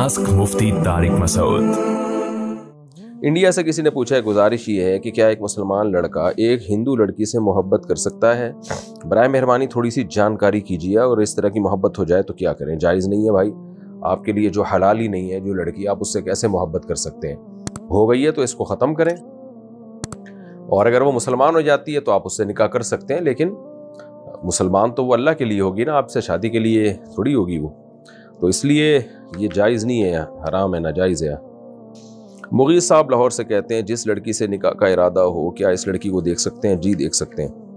Ask Mufti Tariq Masood India से किसी ने पूछा है, गुजारिश ये है कि क्या एक मुसलमान लड़का एक हिंदू लड़की से मोहब्बत कर सकता है? बर मेहरबानी थोड़ी सी जानकारी कीजिए और इस तरह की मोहब्बत हो जाए तो क्या करें? जायज़ नहीं है भाई। आपके लिए जो हलाल ही नहीं है, जो लड़की, आप उससे कैसे मोहब्बत कर सकते हैं? हो गई है तो इसको ख़त्म करें। और अगर वो मुसलमान हो जाती है तो आप उससे निकाह कर सकते हैं, लेकिन मुसलमान तो वो अल्लाह के लिए होगी ना, आपसे शादी के लिए थोड़ी होगी वो। तो इसलिए ये जायज़ नहीं है हराम है, नाजायज़ है मुगीर साहब लाहौर से कहते हैं, जिस लड़की से निकाह का इरादा हो, क्या इस लड़की को देख सकते हैं? जी देख सकते हैं।